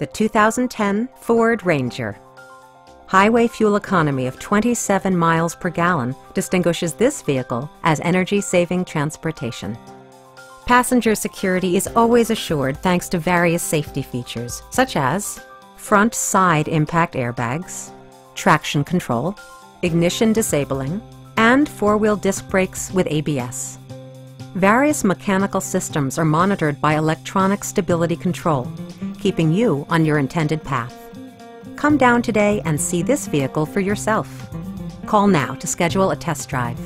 the 2010 Ford Ranger. Highway fuel economy of 27 miles per gallon distinguishes this vehicle as energy-saving transportation. Passenger security is always assured thanks to various safety features, such as front side impact airbags, traction control, ignition disabling, and four-wheel disc brakes with ABS. Various mechanical systems are monitored by electronic stability control, keeping you on your intended path. Come down today and see this vehicle for yourself. Call now to schedule a test drive.